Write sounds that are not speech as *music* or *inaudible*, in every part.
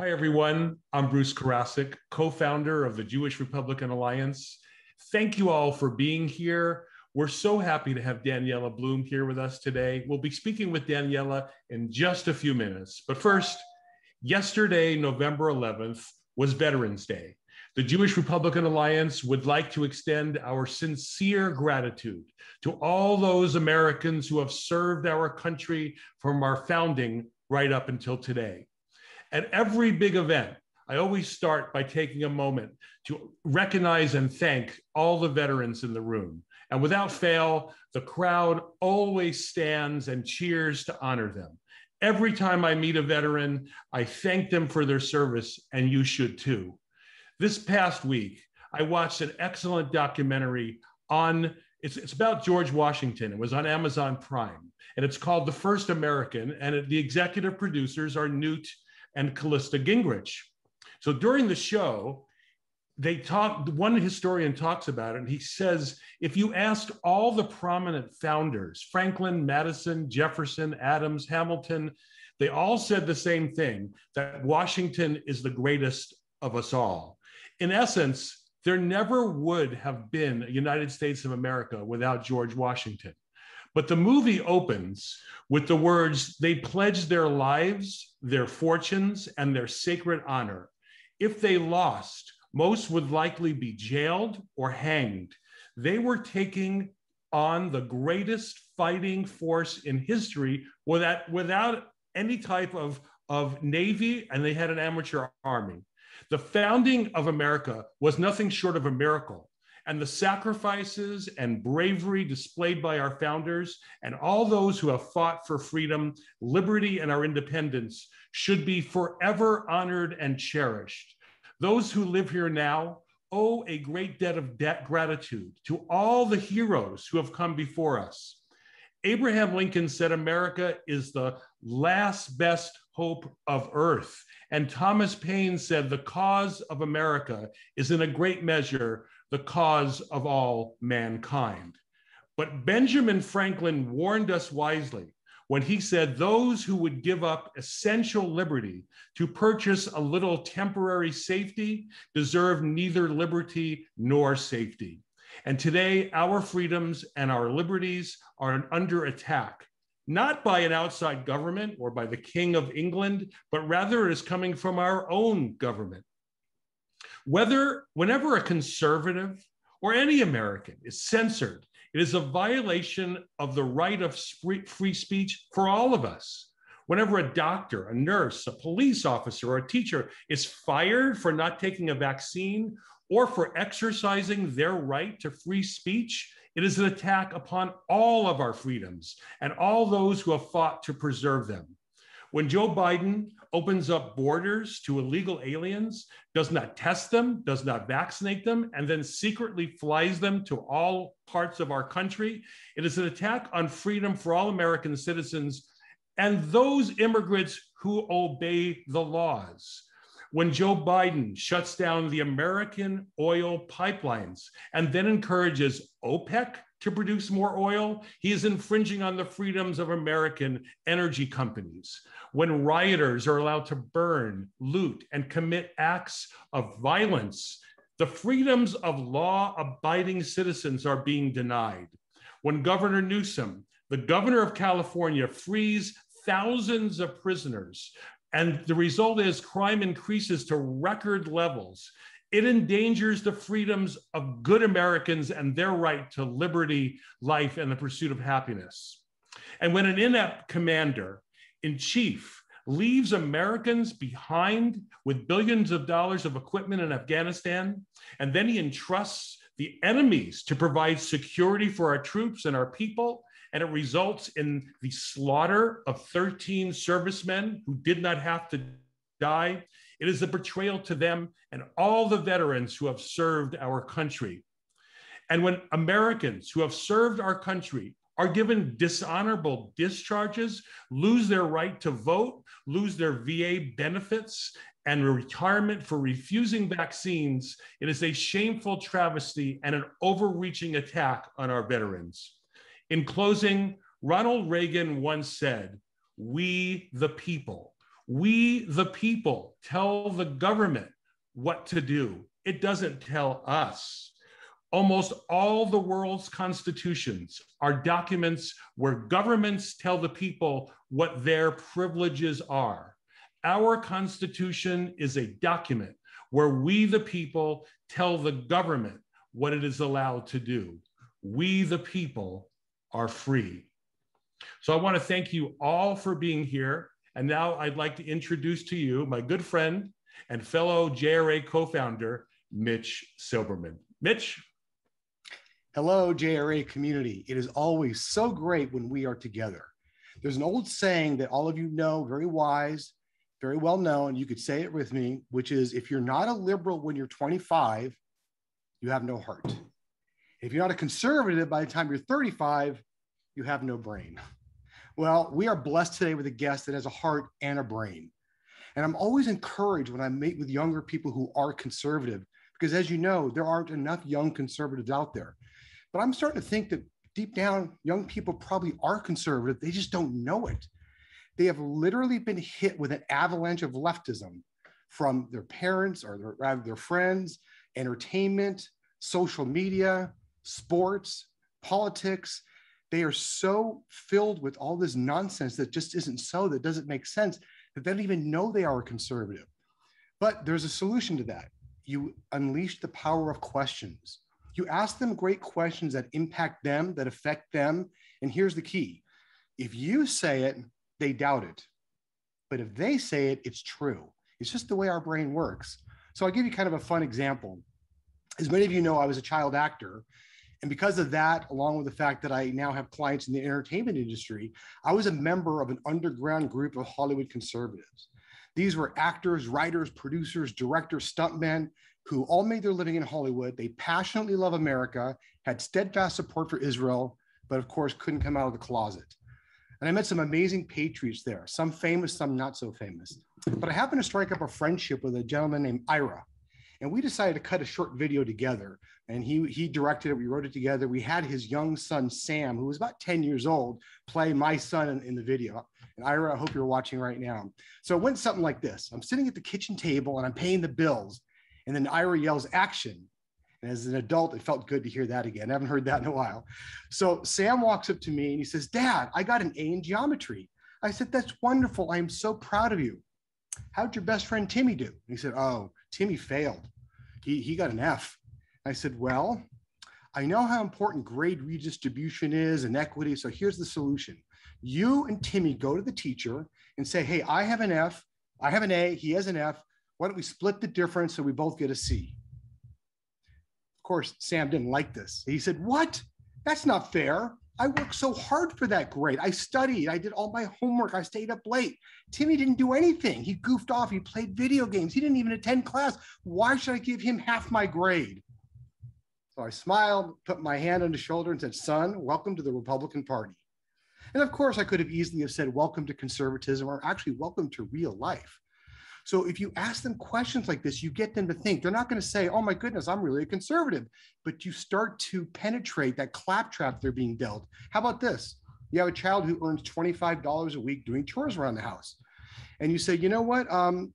Hi, everyone. I'm Bruce Karasik, co founder of the Jewish Republican Alliance. Thank you all for being here. We're so happy to have Daniella Bloom here with us today. We'll be speaking with Daniella in just a few minutes. But first, yesterday, November 11th, was Veterans Day. The Jewish Republican Alliance would like to extend our sincere gratitude to all those Americans who have served our country from our founding right up until today. At every big event, I always start by taking a moment to recognize and thank all the veterans in the room. And without fail, the crowd always stands and cheers to honor them. Every time I meet a veteran, I thank them for their service, and you should too. This past week, I watched an excellent documentary on it's, it's about George Washington. It was on Amazon Prime, and it's called The First American. And it, the executive producers are Newt and Callista Gingrich. So during the show, they talk, one historian talks about it, and he says if you asked all the prominent founders, Franklin, Madison, Jefferson, Adams, Hamilton, they all said the same thing that Washington is the greatest of us all. In essence, there never would have been a United States of America without George Washington. But the movie opens with the words, they pledged their lives, their fortunes, and their sacred honor. If they lost, most would likely be jailed or hanged. They were taking on the greatest fighting force in history without, without any type of, of navy, and they had an amateur army. The founding of America was nothing short of a miracle and the sacrifices and bravery displayed by our founders and all those who have fought for freedom, liberty, and our independence should be forever honored and cherished. Those who live here now owe a great debt of debt gratitude to all the heroes who have come before us. Abraham Lincoln said America is the last best hope of earth. And Thomas Paine said the cause of America is in a great measure the cause of all mankind. But Benjamin Franklin warned us wisely when he said those who would give up essential liberty to purchase a little temporary safety deserve neither liberty nor safety. And today, our freedoms and our liberties are under attack, not by an outside government or by the King of England, but rather it is coming from our own government. Whether, whenever a conservative or any American is censored, it is a violation of the right of free speech for all of us. Whenever a doctor, a nurse, a police officer, or a teacher is fired for not taking a vaccine or for exercising their right to free speech, it is an attack upon all of our freedoms and all those who have fought to preserve them. When Joe Biden opens up borders to illegal aliens, does not test them, does not vaccinate them, and then secretly flies them to all parts of our country, it is an attack on freedom for all American citizens and those immigrants who obey the laws. When Joe Biden shuts down the American oil pipelines and then encourages OPEC to produce more oil, he is infringing on the freedoms of American energy companies. When rioters are allowed to burn, loot, and commit acts of violence, the freedoms of law abiding citizens are being denied. When Governor Newsom, the governor of California, frees thousands of prisoners and the result is crime increases to record levels. It endangers the freedoms of good Americans and their right to liberty, life, and the pursuit of happiness. And when an inept commander in chief leaves Americans behind with billions of dollars of equipment in Afghanistan, and then he entrusts the enemies to provide security for our troops and our people, and it results in the slaughter of 13 servicemen who did not have to die. It is a betrayal to them and all the veterans who have served our country. And when Americans who have served our country are given dishonorable discharges, lose their right to vote, lose their VA benefits, and retirement for refusing vaccines, it is a shameful travesty and an overreaching attack on our veterans. In closing, Ronald Reagan once said, We the people We, the people, tell the government what to do. It doesn't tell us. Almost all the world's constitutions are documents where governments tell the people what their privileges are. Our Constitution is a document where we, the people, tell the government what it is allowed to do. We, the people, are free. So I want to thank you all for being here. And now I'd like to introduce to you my good friend and fellow JRA co founder, Mitch Silberman. Mitch. Hello, JRA community. It is always so great when we are together. There's an old saying that all of you know, very wise, very well known. You could say it with me, which is if you're not a liberal when you're 25, you have no heart. If you're not a conservative by the time you're 35, you have no brain. Well, we are blessed today with a guest that has a heart and a brain. And I'm always encouraged when I meet with younger people who are conservative, because as you know, there aren't enough young conservatives out there. But I'm starting to think that deep down, young people probably are conservative. They just don't know it. They have literally been hit with an avalanche of leftism from their parents or their, rather their friends, entertainment, social media, sports, politics. They are so filled with all this nonsense that just isn't so, that doesn't make sense, that they don't even know they are a conservative. But there's a solution to that. You unleash the power of questions. You ask them great questions that impact them, that affect them. And here's the key if you say it, they doubt it. But if they say it, it's true. It's just the way our brain works. So I'll give you kind of a fun example. As many of you know, I was a child actor. And because of that, along with the fact that I now have clients in the entertainment industry, I was a member of an underground group of Hollywood conservatives. These were actors, writers, producers, directors, stuntmen who all made their living in Hollywood. They passionately love America, had steadfast support for Israel, but of course couldn't come out of the closet. And I met some amazing patriots there, some famous, some not so famous. But I happened to strike up a friendship with a gentleman named Ira. And we decided to cut a short video together. And he, he directed it, we wrote it together. We had his young son, Sam, who was about 10 years old, play my son in, in the video. And Ira, I hope you're watching right now. So it went something like this I'm sitting at the kitchen table and I'm paying the bills. And then Ira yells, action. And as an adult, it felt good to hear that again. I haven't heard that in a while. So Sam walks up to me and he says, Dad, I got an A in geometry. I said, That's wonderful. I am so proud of you. How'd your best friend Timmy do? And he said, Oh, Timmy failed. He, he got an F. I said, Well, I know how important grade redistribution is and equity. So here's the solution. You and Timmy go to the teacher and say, Hey, I have an F. I have an A. He has an F. Why don't we split the difference so we both get a C? Of course, Sam didn't like this. He said, What? That's not fair. I worked so hard for that grade. I studied, I did all my homework, I stayed up late. Timmy didn't do anything. He goofed off, he played video games, he didn't even attend class. Why should I give him half my grade? So I smiled, put my hand on his shoulder, and said, Son, welcome to the Republican Party. And of course, I could have easily have said, Welcome to conservatism, or actually, welcome to real life. So if you ask them questions like this, you get them to think. They're not going to say, oh my goodness, I'm really a conservative, but you start to penetrate that claptrap they're being dealt. How about this? You have a child who earns $25 a week doing chores around the house. And you say, you know what? Um,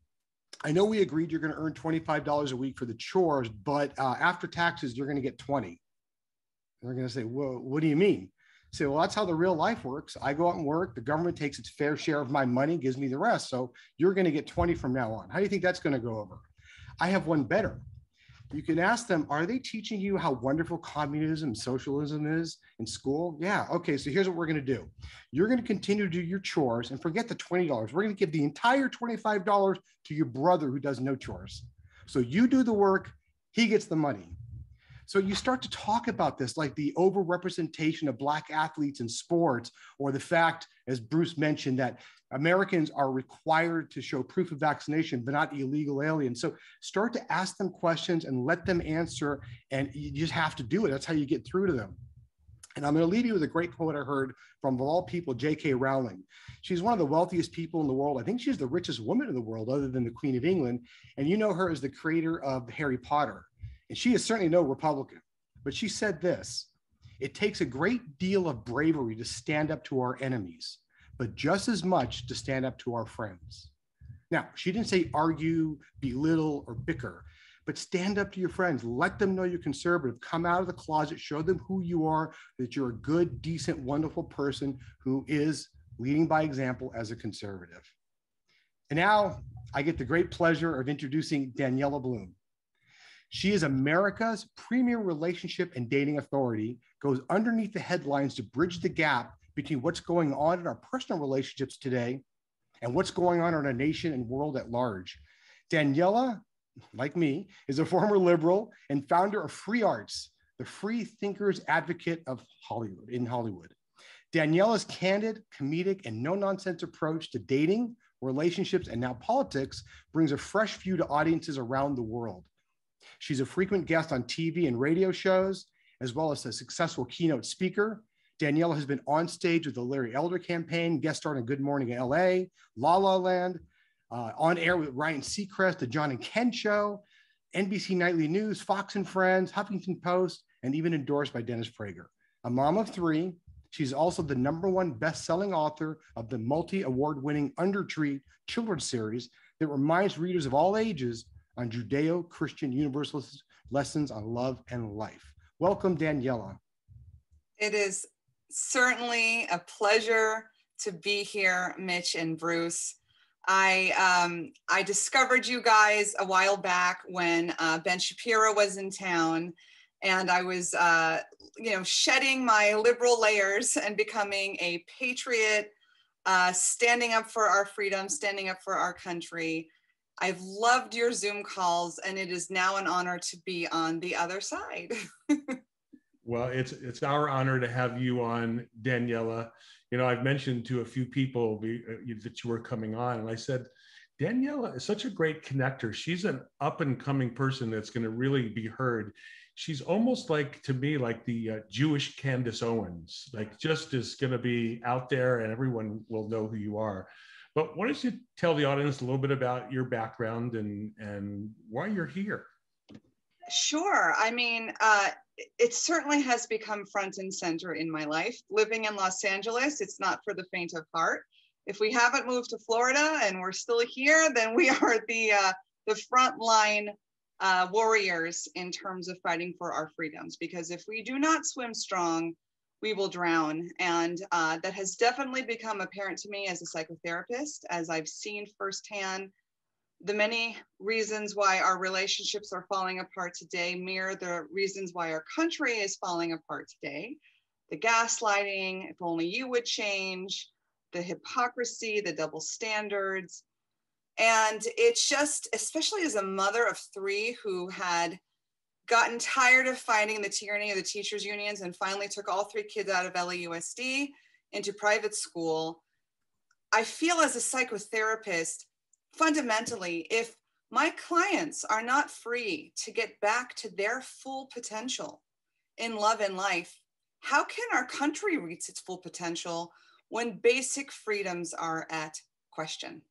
I know we agreed you're going to earn $25 a week for the chores, but uh, after taxes, you're going to get 20. And they're going to say, well, what do you mean? Say, well, that's how the real life works. I go out and work. The government takes its fair share of my money, gives me the rest. So you're going to get 20 from now on. How do you think that's going to go over? I have one better. You can ask them, are they teaching you how wonderful communism, socialism is in school? Yeah. Okay. So here's what we're going to do. You're going to continue to do your chores and forget the $20. We're going to give the entire $25 to your brother who does no chores. So you do the work, he gets the money. So you start to talk about this, like the overrepresentation of Black athletes in sports, or the fact, as Bruce mentioned, that Americans are required to show proof of vaccination, but not illegal aliens. So start to ask them questions and let them answer, and you just have to do it. That's how you get through to them. And I'm going to leave you with a great quote I heard from, of all people, J.K. Rowling. She's one of the wealthiest people in the world. I think she's the richest woman in the world, other than the Queen of England. And you know her as the creator of Harry Potter. And she is certainly no Republican, but she said this it takes a great deal of bravery to stand up to our enemies, but just as much to stand up to our friends. Now, she didn't say argue, belittle, or bicker, but stand up to your friends. Let them know you're conservative. Come out of the closet, show them who you are, that you're a good, decent, wonderful person who is leading by example as a conservative. And now I get the great pleasure of introducing Daniella Bloom. She is America's premier relationship and dating authority, goes underneath the headlines to bridge the gap between what's going on in our personal relationships today and what's going on in our nation and world at large. Daniella, like me, is a former liberal and founder of Free Arts, the free thinkers advocate of Hollywood in Hollywood. Daniella's candid, comedic, and no nonsense approach to dating, relationships, and now politics brings a fresh view to audiences around the world. She's a frequent guest on TV and radio shows, as well as a successful keynote speaker. Daniella has been on stage with the Larry Elder campaign, guest starring in Good Morning LA, La La Land, uh, on air with Ryan Seacrest, The John and Ken Show, NBC Nightly News, Fox and Friends, Huffington Post, and even endorsed by Dennis Prager. A mom of three, she's also the number one best-selling author of the multi-award-winning Undertree children's series that reminds readers of all ages on Judeo-Christian Universalist lessons on love and life. Welcome, Daniella. It is certainly a pleasure to be here, Mitch and Bruce. I um, I discovered you guys a while back when uh, Ben Shapiro was in town, and I was uh, you know shedding my liberal layers and becoming a patriot, uh, standing up for our freedom, standing up for our country. I've loved your Zoom calls, and it is now an honor to be on the other side. *laughs* well, it's it's our honor to have you on, Daniella you know, I've mentioned to a few people uh, that you were coming on, and I said, Daniella is such a great connector. She's an up and coming person that's going to really be heard. She's almost like to me like the uh, Jewish Candace Owens, like just is going to be out there and everyone will know who you are. But why don't you tell the audience a little bit about your background and and why you're here? Sure. I mean, uh, it certainly has become front and center in my life. Living in Los Angeles, it's not for the faint of heart. If we haven't moved to Florida and we're still here, then we *laughs* are the uh, the frontline uh, warriors in terms of fighting for our freedoms. Because if we do not swim strong, we will drown, and uh, that has definitely become apparent to me as a psychotherapist, as I've seen firsthand the many reasons why our relationships are falling apart today mirror the reasons why our country is falling apart today. The gaslighting, if only you would change, the hypocrisy, the double standards. And it's just, especially as a mother of three who had gotten tired of fighting the tyranny of the teachers' unions and finally took all three kids out of LAUSD into private school, I feel as a psychotherapist, fundamentally, if my clients are not free to get back to their full potential in love and life, how can our country reach its full potential when basic freedoms are at question?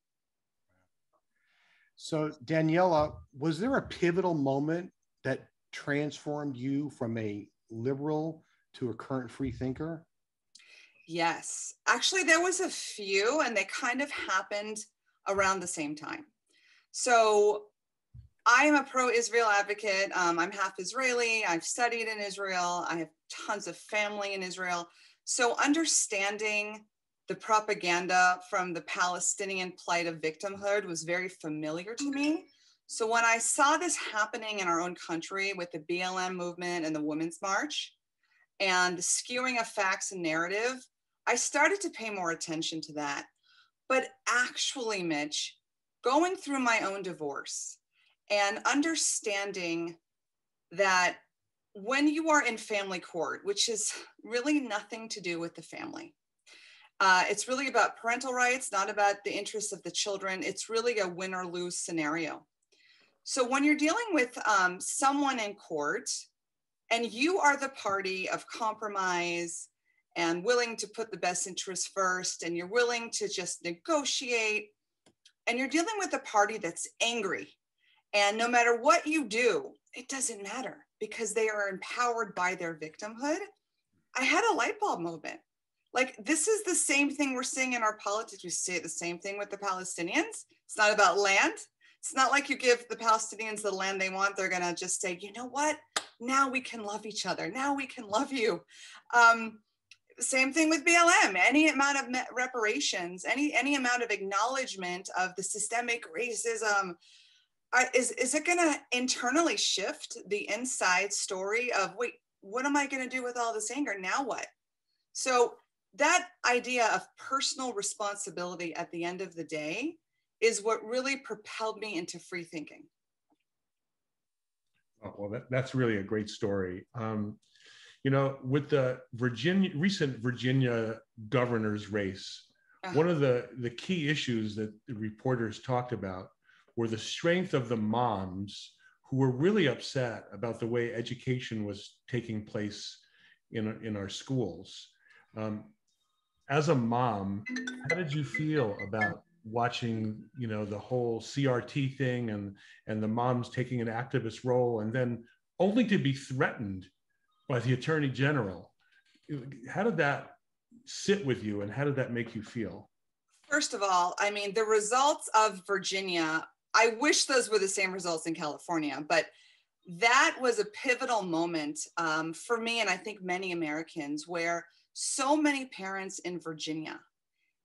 So, Daniella, was there a pivotal moment that transformed you from a liberal to a current free thinker? Yes, actually, there was a few, and they kind of happened around the same time. So I am a pro Israel advocate. Um, I'm half Israeli. I've studied in Israel. I have tons of family in Israel. So understanding the propaganda from the Palestinian plight of victimhood was very familiar to me. So when I saw this happening in our own country with the BLM movement and the Women's March and the skewing of facts and narrative, I started to pay more attention to that. But actually, Mitch, going through my own divorce and understanding that when you are in family court, which is really nothing to do with the family, uh, it's really about parental rights, not about the interests of the children. It's really a win or lose scenario. So when you're dealing with um, someone in court and you are the party of compromise and willing to put the best interest first and you're willing to just negotiate and you're dealing with a party that's angry and no matter what you do it doesn't matter because they are empowered by their victimhood i had a light bulb moment Like this is the same thing we're seeing in our politics. We see the same thing with the Palestinians. It's not about land. It's not like you give the Palestinians the land they want. They're gonna just say, you know what? Now we can love each other. Now we can love you. Um, same thing with BLM. Any amount of reparations, any any amount of acknowledgement of the systemic racism, uh, is is it going to internally shift the inside story of wait, what am I going to do with all this anger? Now what? So that idea of personal responsibility at the end of the day is what really propelled me into free thinking. Oh, well, that, that's really a great story. Um, you know, with the Virginia recent Virginia governor's race, uh-huh. one of the the key issues that the reporters talked about were the strength of the moms who were really upset about the way education was taking place in in our schools. Um, as a mom, how did you feel about watching you know the whole CRT thing and and the moms taking an activist role and then only to be threatened by the attorney general. How did that sit with you and how did that make you feel? First of all, I mean, the results of Virginia, I wish those were the same results in California, but that was a pivotal moment um, for me and I think many Americans where so many parents in Virginia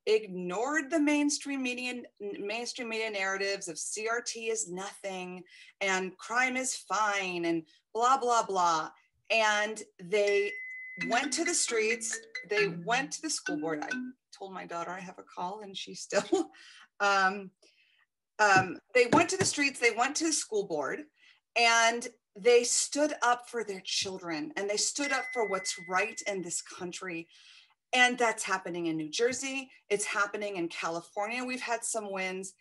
ignored the mainstream media mainstream media narratives of CRT is nothing and crime is fine and blah blah blah. And they went to the streets they went to the school board. I told my daughter i have a call and she still *laughs* um, um, they went to the streets they went to the school board and they stood up for their children and they stood up for what's right in this country and that's happening in new jersey it's happening in california we've had some wins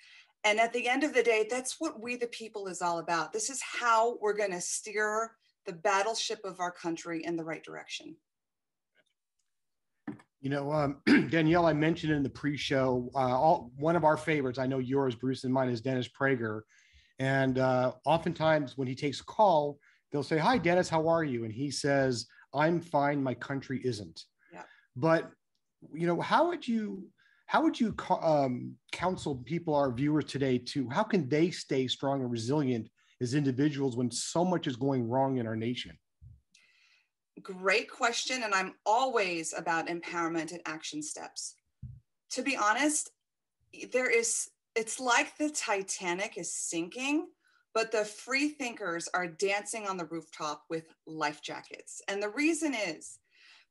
and at the end of the day that's what we the people is all about this is how we're going to steer the battleship of our country in the right direction. You know, um, *clears throat* Danielle, I mentioned in the pre-show, uh, all, one of our favorites, I know yours, Bruce, and mine is Dennis Prager. And uh, oftentimes when he takes a call, they'll say, hi, Dennis, how are you? And he says, I'm fine, my country isn't. But, you know, how would you, how would you um, counsel people, our viewers today to, how can they stay strong and resilient as individuals when so much is going wrong in our nation? Great question. And I'm always about empowerment and action steps. To be honest, there is, it's like the Titanic is sinking, but the free thinkers are dancing on the rooftop with life jackets. And the reason is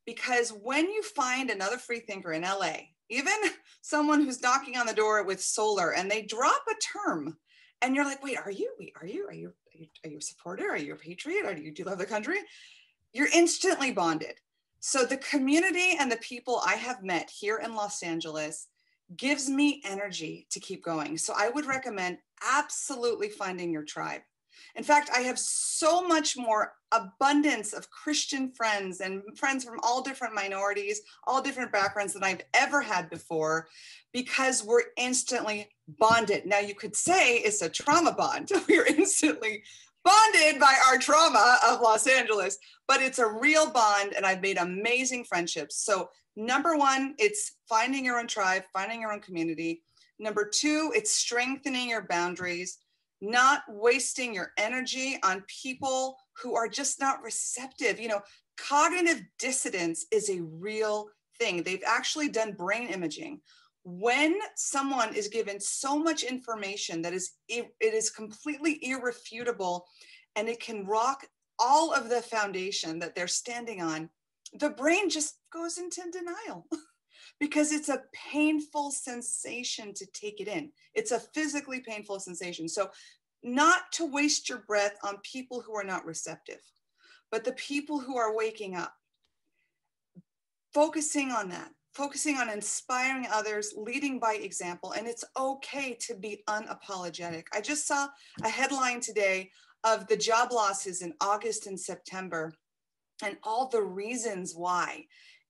because when you find another free thinker in LA, even *laughs* someone who's knocking on the door with solar and they drop a term and you're like wait are you wait, are you are you are you, are you a supporter? Are you a patriot? Are you do you love the country? You're instantly bonded. So the community and the people i have met here in los angeles gives me energy to keep going. So i would recommend absolutely finding your tribe in fact, I have so much more abundance of Christian friends and friends from all different minorities, all different backgrounds than I've ever had before because we're instantly bonded. Now, you could say it's a trauma bond. *laughs* We're instantly bonded by our trauma of Los Angeles, but it's a real bond, and I've made amazing friendships. So, number one, it's finding your own tribe, finding your own community. Number two, it's strengthening your boundaries not wasting your energy on people who are just not receptive. You know, cognitive dissonance is a real thing. They've actually done brain imaging. When someone is given so much information that is it is completely irrefutable and it can rock all of the foundation that they're standing on, the brain just goes into denial. *laughs* because it's a painful sensation to take it in. It's a physically painful sensation. So, not to waste your breath on people who are not receptive, but the people who are waking up, focusing on that, focusing on inspiring others, leading by example. And it's okay to be unapologetic. I just saw a headline today of the job losses in August and September and all the reasons why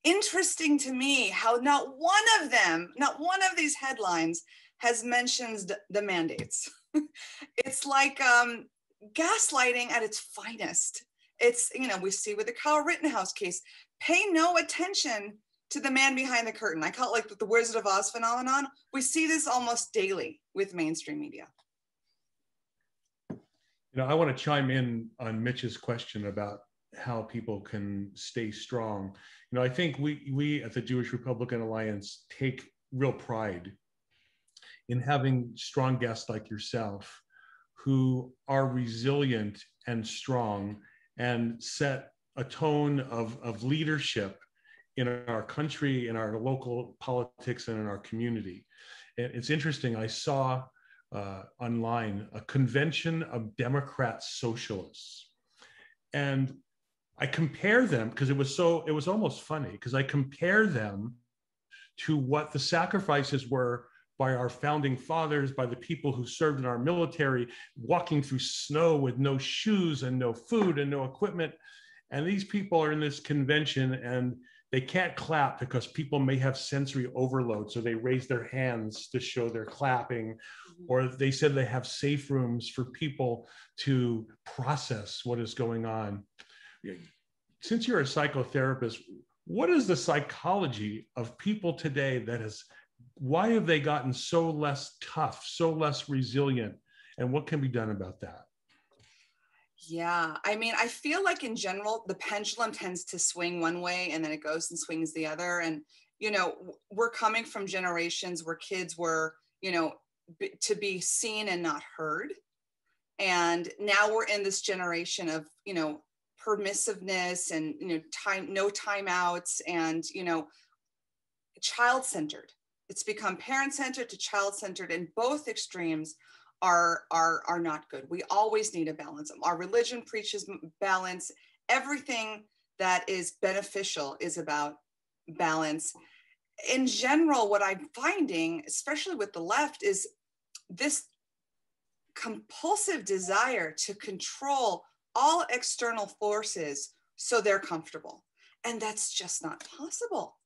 interesting to me how not one of them, not one of these headlines has mentioned the mandates. *laughs* it's like um, gaslighting at its finest. It's, you know, we see with the Kyle Rittenhouse case, pay no attention to the man behind the curtain. I call it like the Wizard of Oz phenomenon. We see this almost daily with mainstream media. You know, I want to chime in on Mitch's question about how people can stay strong. You know, I think we we at the Jewish Republican Alliance take real pride in having strong guests like yourself who are resilient and strong and set a tone of, of leadership in our country, in our local politics, and in our community. And it's interesting, I saw uh, online a convention of Democrat socialists. And I compare them because it was so, it was almost funny because I compare them to what the sacrifices were by our founding fathers, by the people who served in our military, walking through snow with no shoes and no food and no equipment. And these people are in this convention and they can't clap because people may have sensory overload. So they raise their hands to show they're clapping. Mm-hmm. Or they said they have safe rooms for people to process what is going on. Since you're a psychotherapist, what is the psychology of people today that has why have they gotten so less tough, so less resilient? And what can be done about that? Yeah, I mean, I feel like in general, the pendulum tends to swing one way and then it goes and swings the other. And, you know, we're coming from generations where kids were, you know, b- to be seen and not heard. And now we're in this generation of, you know, permissiveness and, you know, time, no timeouts and, you know, child centered it's become parent centered to child centered and both extremes are are are not good. We always need a balance our religion preaches balance. Everything that is beneficial is about balance. In general what i'm finding especially with the left is this compulsive desire to control all external forces so they're comfortable and that's just not possible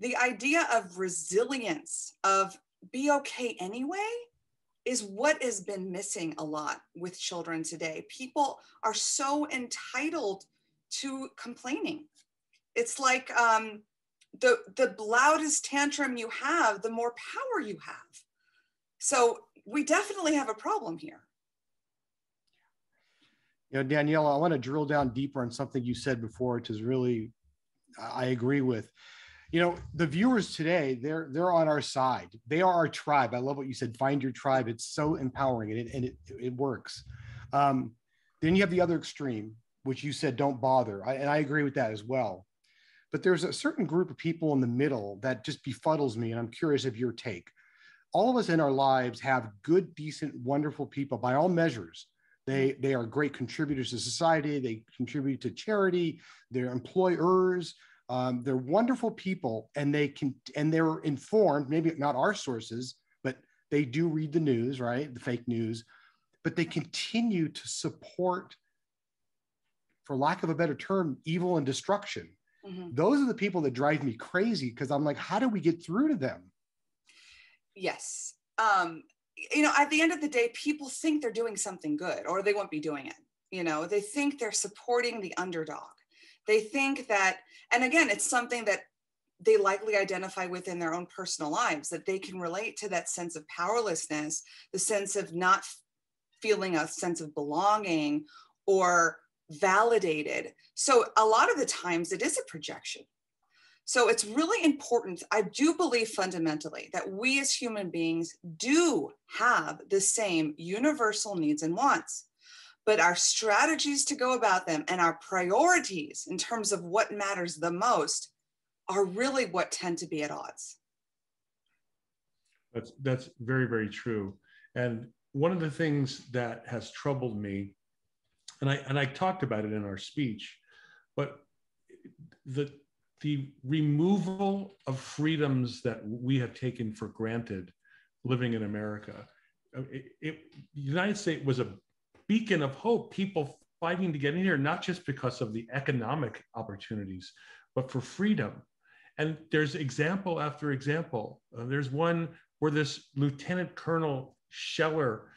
the idea of resilience, of be okay anyway, is what has been missing a lot with children today. People are so entitled to complaining. It's like um, the, the loudest tantrum you have, the more power you have. So we definitely have a problem here. You know, Danielle, I want to drill down deeper on something you said before, which is really I agree with. You know the viewers today they're they're on our side. They are our tribe. I love what you said find your tribe. It's so empowering and it, and it, it works. Um, then you have the other extreme which you said don't bother. I, and i agree with that as well. But there's a certain group of people in the middle that just befuddles me and i'm curious of your take. All of us in our lives have good decent wonderful people by all measures they they are great contributors to society they contribute to charity they're employers um, they're wonderful people, and they can and they're informed. Maybe not our sources, but they do read the news, right? The fake news, but they continue to support, for lack of a better term, evil and destruction. Mm-hmm. Those are the people that drive me crazy because I'm like, how do we get through to them? Yes. Um, you know, at the end of the day, people think they're doing something good or they won't be doing it. You know, they think they're supporting the underdog. They think that, and again, it's something that they likely identify with in their own personal lives, that they can relate to that sense of powerlessness, the sense of not feeling a sense of belonging or validated. So a lot of the times it is a projection. So it's really important. I do believe fundamentally that we as human beings do have the same universal needs and wants but our strategies to go about them and our priorities in terms of what matters the most are really what tend to be at odds. That's that's very very true. And one of the things that has troubled me, and I and I talked about it in our speech, but the the removal of freedoms that we have taken for granted living in America. It, it, the United States was a beacon of hope, people fighting to get in here, not just because of the economic opportunities, but for freedom. And there's example after example. Uh, there's one where this Lieutenant Colonel Scheller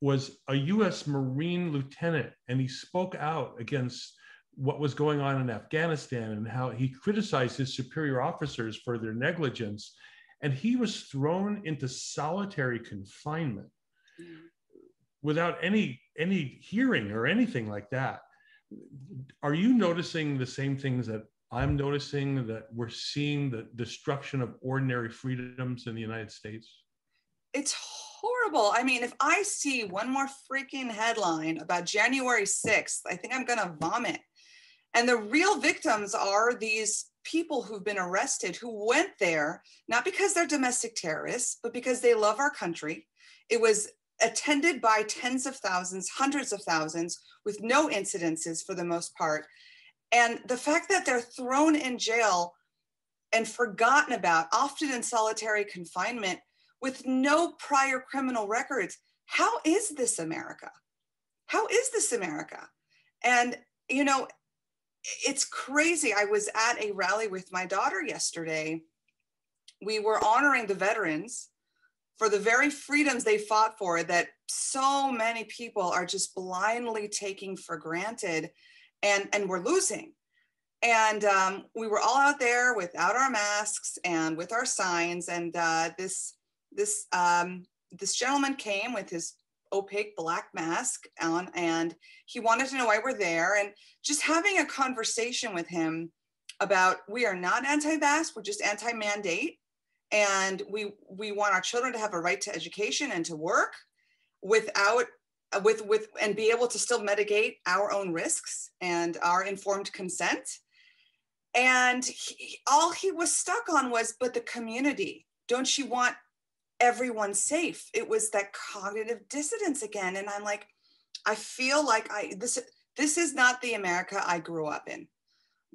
was a US Marine lieutenant, and he spoke out against what was going on in Afghanistan and how he criticized his superior officers for their negligence. And he was thrown into solitary confinement mm. without any any hearing or anything like that. Are you noticing the same things that I'm noticing that we're seeing the destruction of ordinary freedoms in the United States? It's horrible. I mean, if I see one more freaking headline about January 6th, I think I'm going to vomit. And the real victims are these people who've been arrested who went there, not because they're domestic terrorists, but because they love our country. It was attended by tens of thousands, hundreds of thousands, with no incidences for the most part. And the fact that they're thrown in jail and forgotten about, often in solitary confinement, with no prior criminal records. How is this America? How is this America? And, you know, it's crazy. I was at a rally with my daughter yesterday. We were honoring the veterans for the very freedoms they fought for that so many people are just blindly taking for granted and, and we're losing. And um, we were all out there without our masks and with our signs. And uh, this this um, this gentleman came with his opaque black mask on and he wanted to know why we're there. And just having a conversation with him about we are not anti-vax we're just anti-mandate. And we we want our children to have a right to education and to work without with with and be able to still mitigate our own risks and our informed consent. And he, all he was stuck on was but the community don't you want everyone safe. It was that cognitive dissonance again. And I'm like, I feel like I this this is not the America I grew up in.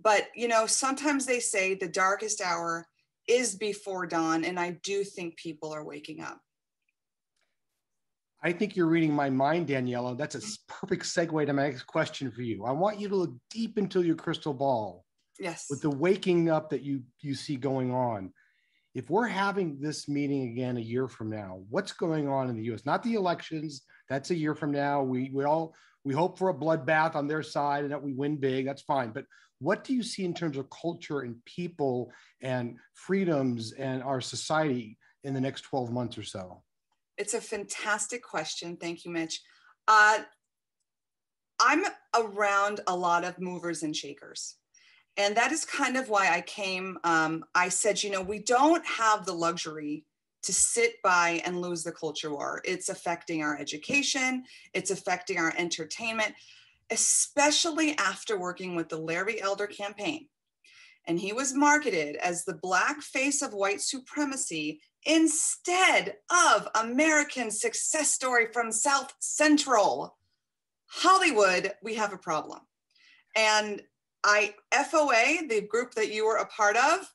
But you know, sometimes they say the darkest hour is before dawn, and I do think people are waking up. I think you're reading my mind, Daniella. That's a perfect segue to my next question for you. I want you to look deep into your crystal ball. Yes. With the waking up that you you see going on if we're having this meeting again a year from now, what's going on in the U.S.? Not the elections. That's a year from now. We we all we hope for a bloodbath on their side and that we win big. That's fine. But what do you see in terms of culture and people and freedoms and our society in the next 12 months or so? It's a fantastic question. Thank you, Mitch. Uh, I'm around a lot of movers and shakers. And that is kind of why I came. Um, I said, you know, we don't have the luxury to sit by and lose the culture war. It's affecting our education, it's affecting our entertainment, especially after working with the Larry Elder campaign. And he was marketed as the black face of white supremacy instead of American success story from South Central. Hollywood, we have a problem. And I FOA, the group that you were a part of,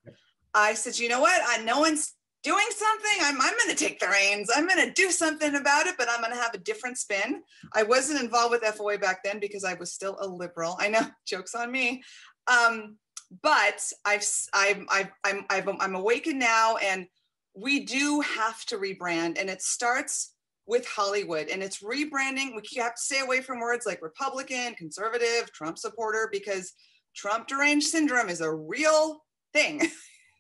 I said, you know what? I no one's doing something. I'm I'm going to take the reins. I'm going to do something about it, but I'm going to have a different spin. I wasn't involved with FOA back then because I was still a liberal. I know, *laughs* jokes on me. Um, but I've I'm I've, I'm I've, I'm awakened now, and we do have to rebrand, and it starts with Hollywood and it's rebranding. We have to stay away from words like Republican, conservative, Trump supporter because Trump deranged syndrome is a real thing.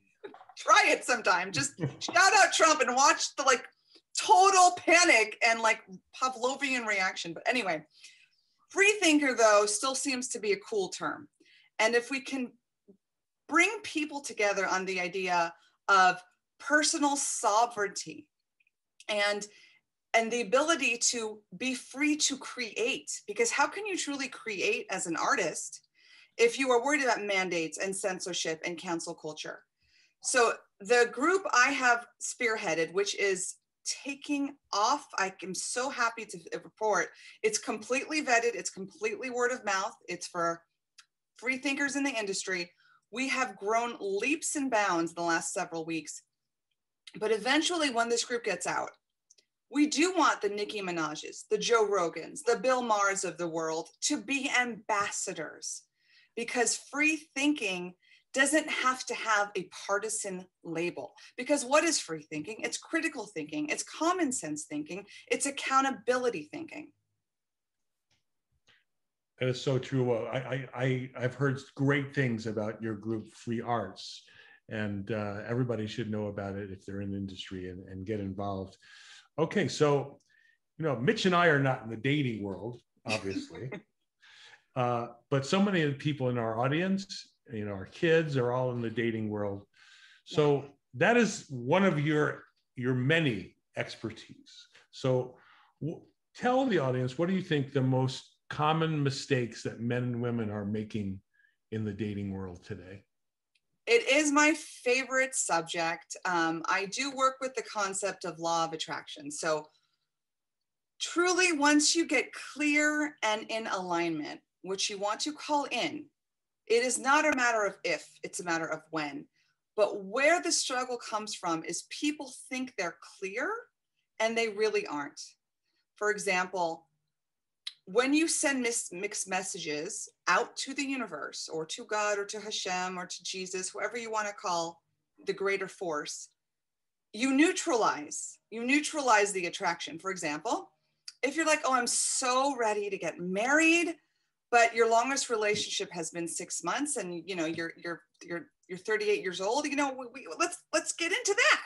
*laughs* Try it sometime. Just *laughs* shout out Trump and watch the like total panic and like Pavlovian reaction. But anyway, free thinker though still seems to be a cool term. And if we can bring people together on the idea of personal sovereignty and and the ability to be free to create because how can you truly create as an artist if you are worried about mandates and censorship and cancel culture. So the group I have spearheaded, which is taking off, I am so happy to report, it's completely vetted, it's completely word of mouth, it's for free thinkers in the industry. We have grown leaps and bounds in the last several weeks. But eventually, when this group gets out, we do want the Nicki Minaj's, the Joe Rogans, the Bill Mahers of the world to be ambassadors because free thinking doesn't have to have a partisan label. Because what is free thinking? It's critical thinking, it's common sense thinking, it's accountability thinking. That is so true. I, I, I, I've heard great things about your group, Free Arts, and uh, everybody should know about it if they're in the industry and, and get involved. Okay, so, you know, Mitch and I are not in the dating world, obviously, *laughs* uh, but so many of the people in our audience, you know, our kids are all in the dating world. So that is one of your your many expertise. So w- tell the audience what do you think the most common mistakes that men and women are making in the dating world today? It is my favorite subject. Um, I do work with the concept of law of attraction. So, truly, once you get clear and in alignment, which you want to call in, it is not a matter of if, it's a matter of when. But where the struggle comes from is people think they're clear and they really aren't. For example, when you send mis- mixed messages out to the universe or to God or to Hashem or to Jesus, whoever you want to call the greater force, you neutralize, you neutralize the attraction. For example, if you're like, oh, I'm so ready to get married, but your longest relationship has been six months and you know you're you're you're you're 38 years old, you know, we, we, let's let's get into that.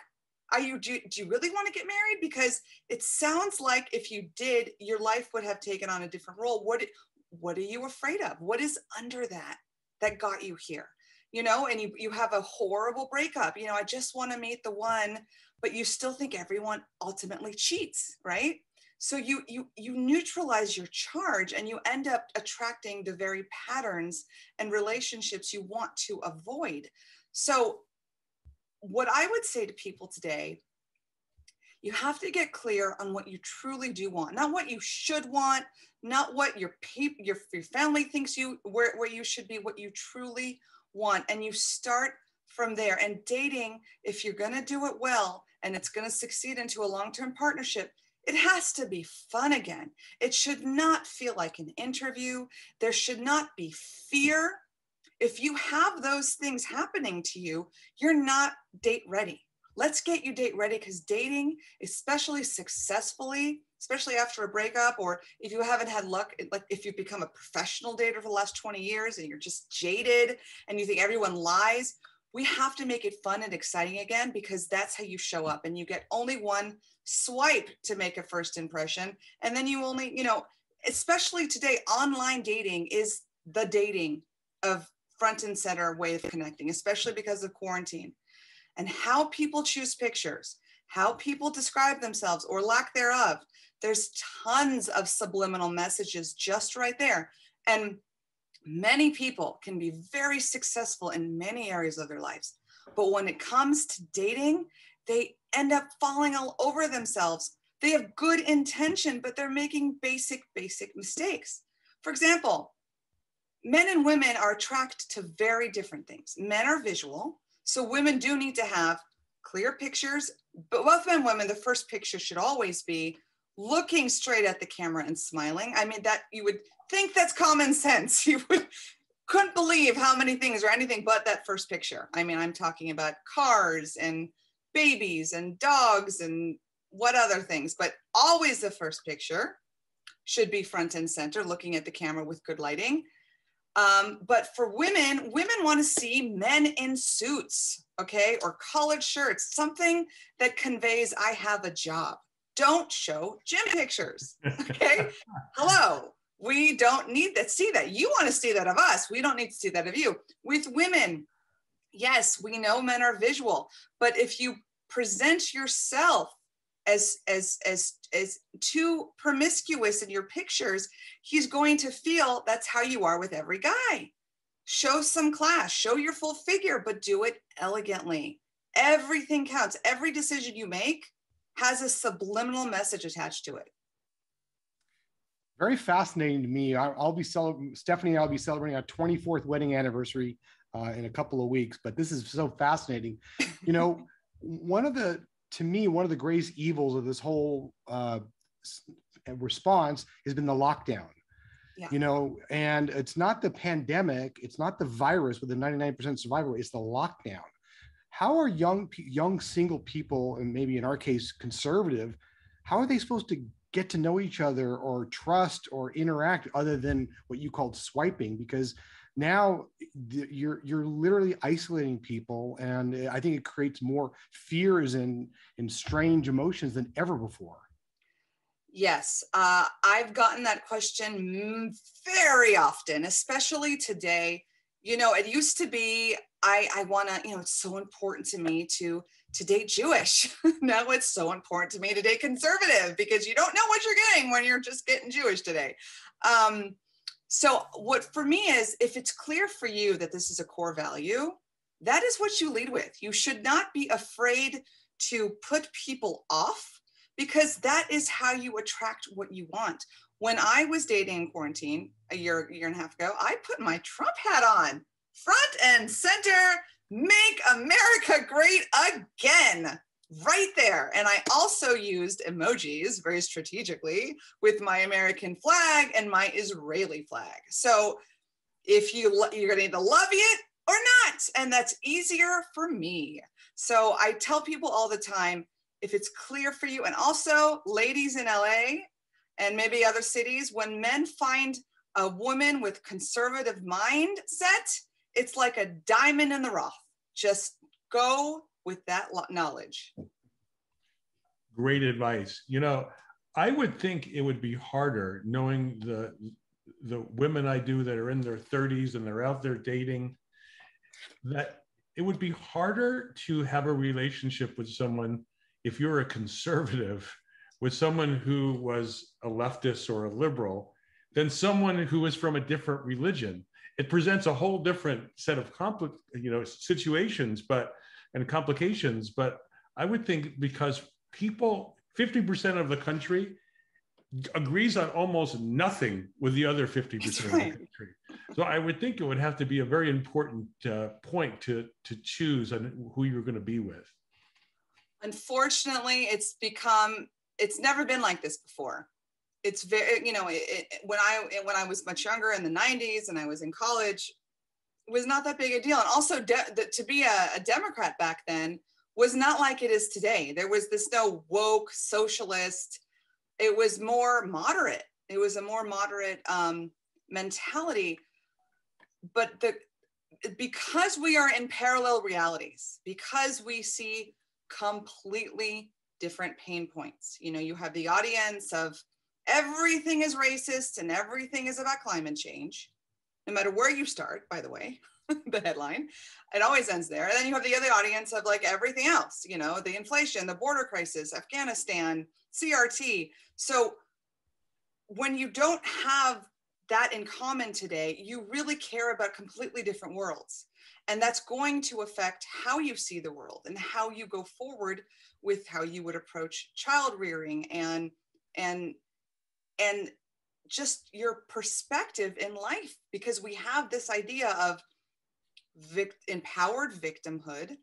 Are you do, do you really want to get married? Because it sounds like if you did your life would have taken on a different role. What what are you afraid of? What is under that that got you here? You know and you, you have a horrible breakup you know i just want to meet the one but you still think everyone ultimately cheats right so you you you neutralize your charge and you end up attracting the very patterns and relationships you want to avoid so what I would say to people today, you have to get clear on what you truly do want, not what you should want, not what your people, your, your family thinks you where, where you should be, what you truly want. And you start from there. And dating, if you're going to do it well and it's going to succeed into a long-term partnership, it has to be fun again. It should not feel like an interview. There should not be fear if you have those things happening to you, you're not date ready. Let's get you date ready because dating, especially successfully, especially after a breakup, or if you haven't had luck, like if you've become a professional dater for the last 20 years and you're just jaded and you think everyone lies, we have to make it fun and exciting again because that's how you show up. And you get only one swipe to make a first impression. And then you only, you know, especially today, online dating is the dating of front and center way of connecting, especially because of quarantine. And how people choose pictures, how people describe themselves or lack thereof. There's tons of subliminal messages just right there. And many people can be very successful in many areas of their lives. But when it comes to dating, they end up falling all over themselves. They have good intention, but they're making basic, basic mistakes. For example, men and women are attracted to very different things. Men are visual, so women do need to have clear pictures, but both men and women, the first picture should always be looking straight at the camera and smiling. I mean, that you would think that's common sense. *laughs* You would couldn't believe how many things are anything but that first picture. I mean, I'm talking about cars and babies and dogs and what other things, but always the first picture should be front and center, looking at the camera with good lighting. Um, but for women, women want to see men in suits, okay, or collared shirts, something that conveys I have a job. Don't show gym pictures, okay? *laughs* Hello, we don't need that. See that. You want to see that of us. We don't need to see that of you. With women, yes, we know men are visual, but if you present yourself as as as as too promiscuous in your pictures he's going to feel that's how you are with every guy. Show some class show your full figure but do it elegantly. Everything counts. Every decision you make has a subliminal message attached to it. Very fascinating to me. I'll be celebrating stephanie i'll be celebrating our 24th wedding anniversary uh, in a couple of weeks but this is so fascinating *laughs* you know one of the to me, one of the greatest evils of this whole uh, response has been the lockdown. Yeah. You know, and it's not the pandemic, it's not the virus with the 99% survival rate, it's the lockdown. How are young young single people, and maybe in our case conservative, how are they supposed to get to know each other or trust or interact other than what you called swiping because now you're you're literally isolating people and i think it creates more fears and and strange emotions than ever before yes uh, i've gotten that question very often especially today you know it used to be i i want to you know it's so important to me to to date Jewish. *laughs* now it's so important to me to date conservative because you don't know what you're getting when you're just getting Jewish today. Um, so, what for me is if it's clear for you that this is a core value, that is what you lead with. You should not be afraid to put people off because that is how you attract what you want. When I was dating in quarantine a year, year and a half ago, I put my Trump hat on front and center make America great again right there. And I also used emojis very strategically with my American flag and my Israeli flag. So if you you're going to either love it or not, and that's easier for me. So I tell people all the time if it's clear for you, and also ladies in LA and maybe other cities, when men find a woman with conservative mindset, it's like a diamond in the rough. Just go with that knowledge. Great advice. You know, I would think it would be harder knowing the the women I do that are in their 30s and they're out there dating that it would be harder to have a relationship with someone if you're a conservative with someone who was a leftist or a liberal than someone who is from a different religion it presents a whole different set of compli- you know situations but and complications but i would think because people 50% of the country agrees on almost nothing with the other 50% right. of the country. so i would think it would have to be a very important uh, point to to choose on who you're going to be with. Unfortunately it's become it's never been like this before. It's very you know it, it, when i when i was much younger in the 90s and i was in college was not that big a deal. And also de- the, to be a, a, democrat back then was not like it is today. There was this no woke socialist. It was more moderate. It was a more moderate um, mentality. But the because we are in parallel realities because we see completely different pain points. You know you have the audience of everything is racist and everything is about climate change, no matter where you start, by the way, *laughs* the headline, it always ends there. And then you have the other audience of like everything else, you know, the inflation, the border crisis, Afghanistan, CRT. So when you don't have that in common today, you really care about completely different worlds. And that's going to affect how you see the world and how you go forward with how you would approach child rearing and and and just your perspective in life because we have this idea of empowered victimhood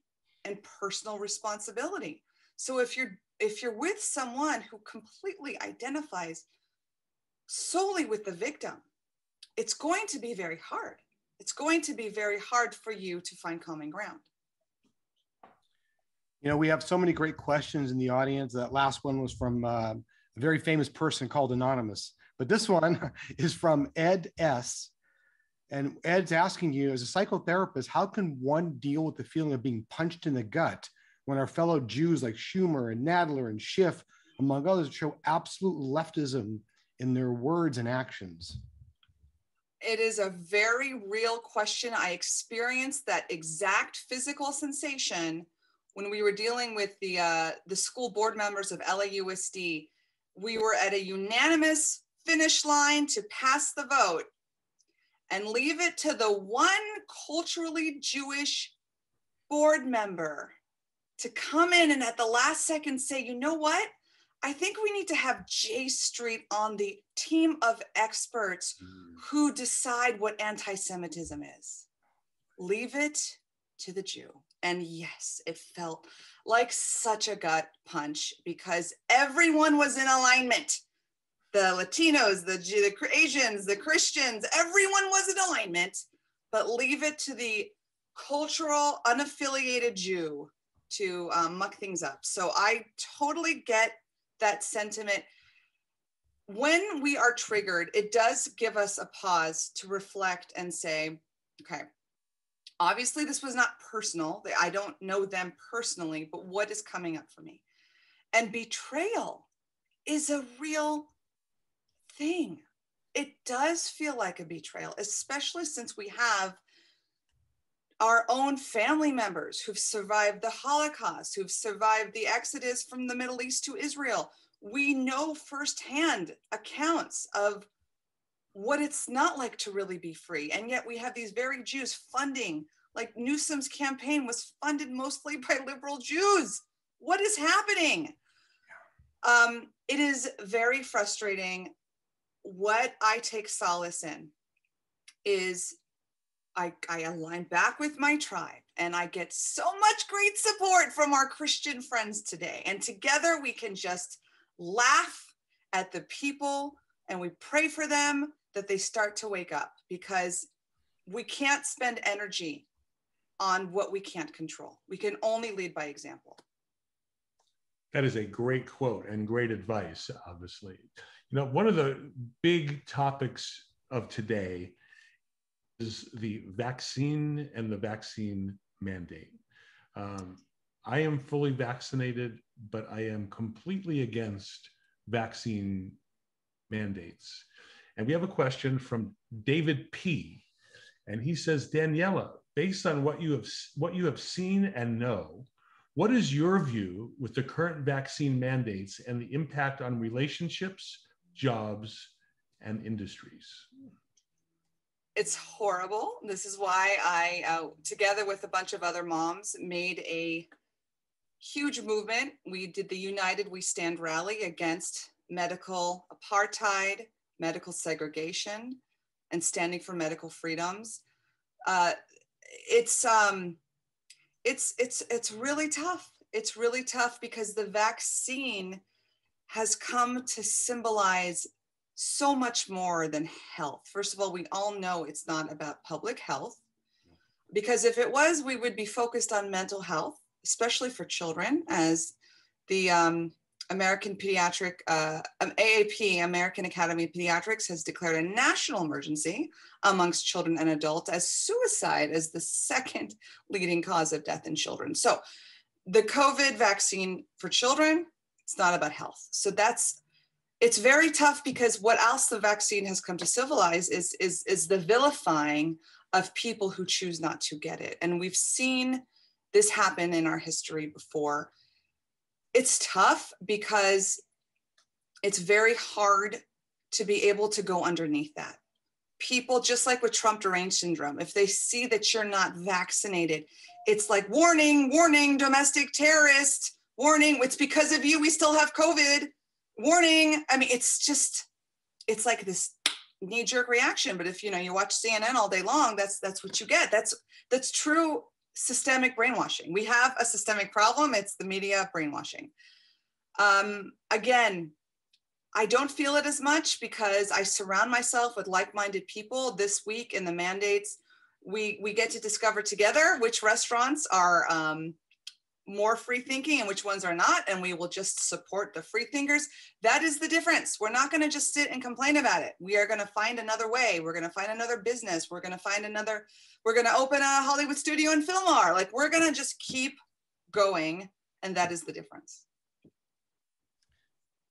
and personal responsibility. So if you're if you're with someone who completely identifies solely with the victim it's going to be very hard. It's going to be very hard for you to find common ground. You know we have so many great questions in the audience. That last one was from uh, a very famous person called Anonymous. But this one *laughs* is from Ed S. And Ed's asking you, as a psychotherapist, how can one deal with the feeling of being punched in the gut when our fellow Jews like Schumer and Nadler and Schiff, among others, show absolute leftism in their words and actions? It is a very real question. I experienced that exact physical sensation when we were dealing with the uh, the school board members of LAUSD we were at a unanimous finish line to pass the vote and leave it to the one culturally Jewish board member to come in and at the last second say, you know what? I think we need to have J Street on the team of experts mm. who decide what anti Semitism is. Leave it to the Jew. And yes, it felt like such a gut punch because everyone was in alignment. The Latinos, the, the Asians, the Christians, everyone was in alignment, but leave it to the cultural, unaffiliated Jew to um, muck things up. So I totally get that sentiment. when we are triggered, it does give us a pause to reflect and say, okay, obviously this was not personal. I don't know them personally, but what is coming up for me? And betrayal is a real thing. It does feel like a betrayal, especially since we have our own family members who've survived the Holocaust, who've survived the exodus from the Middle East to Israel. We know firsthand accounts of what it's not like to really be free. And yet we have these very Jews funding, like Newsom's campaign was funded mostly *laughs* by liberal Jews. What is happening? Um, it is very frustrating. What I take solace in is I, I align back with my tribe and I get so much great support from our Christian friends today. And together we can just laugh at the people and we pray for them that they start to wake up because we can't spend energy on what we can't control. We can only lead by example. That is a great quote and great advice, obviously. You know, one of the big topics of today is the vaccine and the vaccine mandate. Um, I am fully vaccinated, but I am completely against vaccine mandates. And we have a question from David P. And he says, Daniella, based on what you have what you have seen and know, what is your view with the current vaccine mandates and the impact on relationships, jobs, and industries? it's horrible. This is why I, uh, together with a bunch of other moms, made a huge movement. We did the United We Stand rally against medical apartheid, medical segregation, and standing for medical freedoms. Uh, it's um, it's it's it's really tough. It's really tough because the vaccine has come to symbolize so much more than health. First of all, we all know it's not about public health, because if it was, we would be focused on mental health, especially for children, as the um, American Pediatric, uh, AAP, American Academy of Pediatrics, has declared a national emergency amongst children and adults as suicide is the second leading cause of death in children. So the COVID vaccine for children, it's not about health. So that's it's very tough because what else the vaccine has come to civilize is is is the vilifying of people who choose not to get it. And we've seen this happen in our history before. It's tough because it's very hard to be able to go underneath that. People just like with trump deranged syndrome if they see that you're not vaccinated it's like warning warning domestic terrorist warning it's because of you we still have covid warning. I mean, it's just, it's like this knee-jerk reaction. But if you know you watch CNN all day long, that's that's what you get. That's that's true systemic brainwashing. We have a systemic problem. It's the media brainwashing. Um, again, I don't feel it as much because I surround myself with like-minded people. This week in the mandates, we we get to discover together which restaurants are um, more free thinking and which ones are not and we will just support the free thinkers. That is the difference. We're not going to just sit and complain about it. We are going to find another way. We're going to find another business. We're going to find another we're going to open a hollywood studio in Fillmore. Like we're going to just keep going and that is the difference.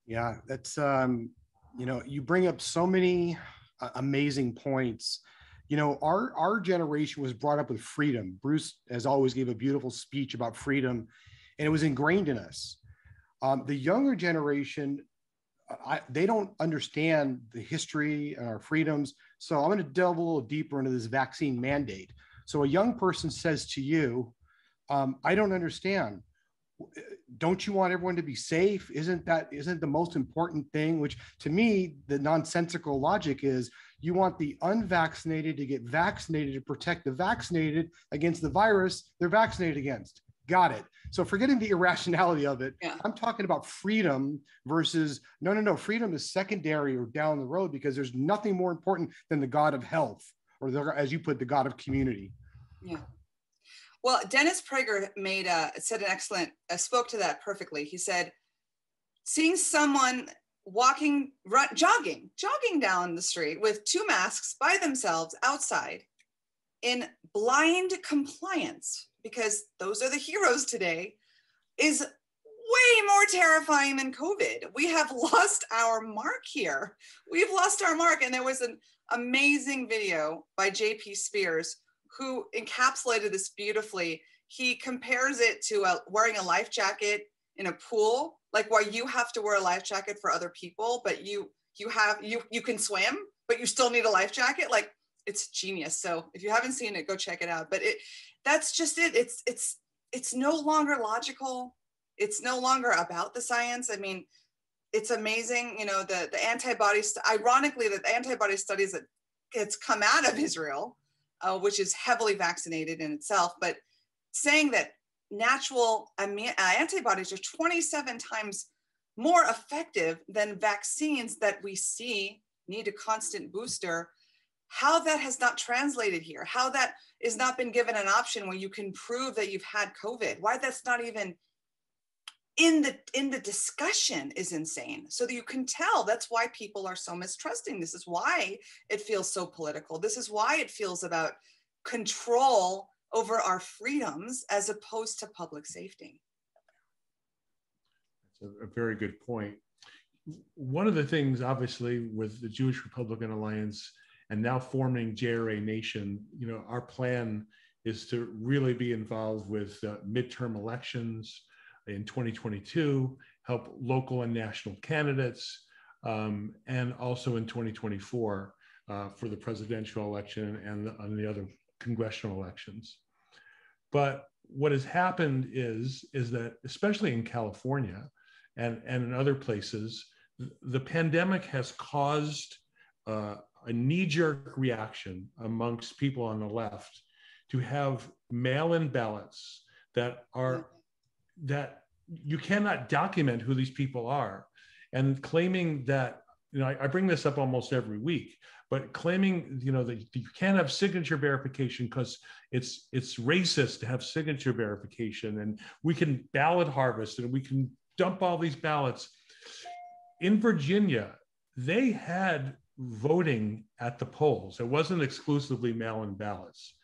Yeah that's um you know you bring up so many uh, amazing points you know our our generation was brought up with freedom. Bruce as always gave a beautiful speech about freedom and it was ingrained in us. Um, the younger generation I, they don't understand the history and our freedoms so i'm going to delve a little deeper into this vaccine mandate. So a young person says to you um, i don't understand don't you want everyone to be safe isn't that isn't the most important thing which to me the nonsensical logic is you want the unvaccinated to get vaccinated to protect the vaccinated against the virus they're vaccinated against. Got it. So forgetting the *laughs* irrationality of it, yeah. I'm talking about freedom versus no, no, no. Freedom is secondary or down the road because there's nothing more important than the God of health, or the, as you put, the God of community. Yeah. Well, Dennis Prager made a said an excellent uh, spoke to that perfectly. He said, seeing someone walking, run, jogging, jogging down the street with two masks by themselves outside in blind compliance, because those are the heroes today, is way more terrifying than COVID. We have *laughs* lost our mark here. We've lost our mark. And there was an amazing video by JP Sears who encapsulated this beautifully. He compares it to a, wearing a life jacket in a pool, like why you have to wear a life jacket for other people, but you you have you you can swim, but you still need a life jacket. Like it's genius. So if you haven't seen it, go check it out. But it that's just it. It's it's it's no longer logical. It's no longer about the science. I mean, it's amazing. You know, the the antibodies. Ironically, the antibody studies that it's come out of Israel, uh, which is heavily vaccinated in itself, but saying that natural uh, antibodies are 27 times more effective than vaccines that we see need a constant booster how that has not translated here how that is not been given an option where you can prove that you've had covid why that's not even in the in the discussion is insane so that you can tell that's why people are so mistrusting this is why it feels so political this is why it feels about control over our freedoms as opposed to public safety. That's a, a very good point. One of the things, obviously, with the Jewish Republican Alliance and now forming JRA Nation, you know, our plan is to really be involved with uh, midterm elections in 2022, help local and national candidates, um, and also in 2024 uh, for the presidential election and the, and the other congressional elections. But what has happened is, is that, especially in California and, and in other places, the pandemic has caused uh, a knee jerk reaction amongst people on the left to have mail in ballots that are, that you cannot document who these people are and claiming that you know, I, I, bring this up almost every week, but claiming, you know, that you can't have signature verification because it's it's racist to have signature verification, and we can ballot harvest and we can dump all these ballots. In Virginia, they had voting at the polls. It wasn't exclusively mail-in ballots.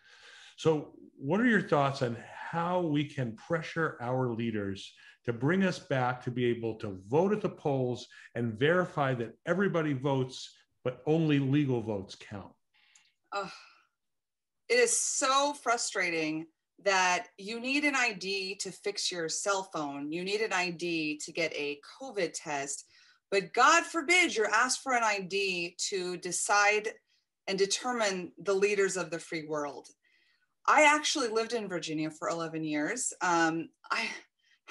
So, what are your thoughts on how we can pressure our leaders to bring us back to be able to vote at the polls and verify that everybody votes, but only legal votes count. Oh, it is so frustrating that you need an ID to fix your cell phone. You need an ID to get a COVID test. But God forbid you're asked for an ID to decide and determine the leaders of the free world. I actually lived in Virginia for 11 years. Um, I,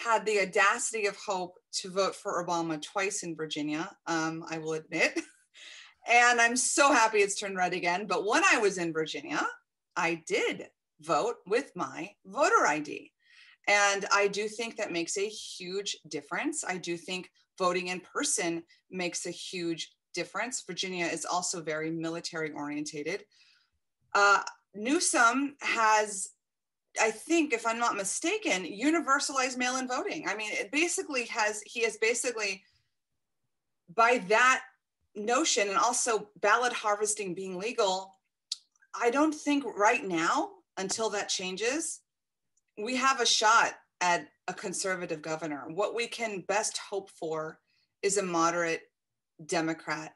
had the audacity of hope to vote for Obama twice in Virginia, um, I will admit. *laughs* and I'm so happy it's turned red again. But when I was in Virginia, I did vote with my voter ID. And I do think that makes a huge difference. I do think voting in person makes a huge difference. Virginia is also very military orientated. Uh, Newsom has I think, if I'm not mistaken, universalized mail-in voting. I mean, it basically has he has basically by that notion and also ballot harvesting being legal, I don't think right now, until that changes, we have a shot at a conservative governor. What we can best hope for is a moderate Democrat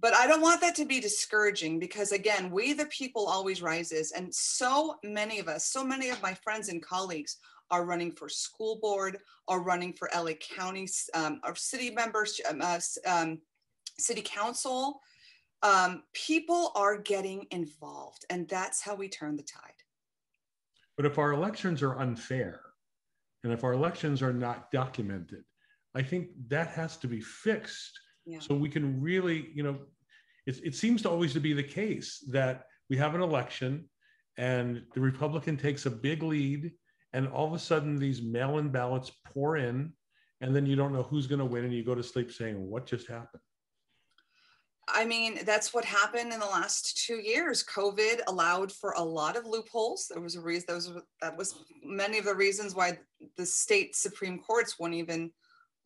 but I don't want that to be discouraging because again, we the people always rises. And so many of us, so many of my friends and colleagues are running for school board, are running for LA County, um, or city members, um, uh, um, city council. Um, people are getting involved, and that's how we turn the tide. But if our elections are unfair, and if our elections are not documented, I think that has to be fixed yeah. So we can really, you know, it, it seems to always to be the case that we have an election and the Republican takes a big lead, and all of a sudden these mail-in ballots pour in, and then you don't know who's going to win, and you go to sleep saying, "What just happened?" I mean, that's what happened in the last two years. COVID allowed for a lot of loopholes. There was a reason. Those that was many of the reasons why the state supreme courts won't even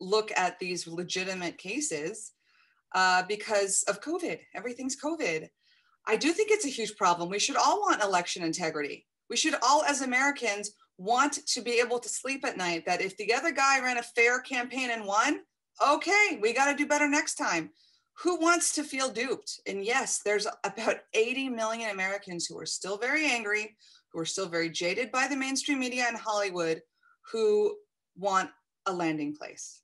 look at these legitimate cases uh, because of COVID. Everything's COVID. I do think it's a huge problem. We should all want election integrity. We should all, as Americans, want to be able to sleep at night that if the other guy ran a fair campaign and won, okay, we got to do better next time. Who wants to feel duped? And yes, there's about 80 million Americans who are still very angry, who are still very jaded by the mainstream media and Hollywood, who want a landing place.